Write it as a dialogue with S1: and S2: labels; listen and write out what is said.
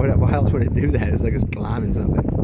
S1: What, else would it do that? It's like it's climbing something.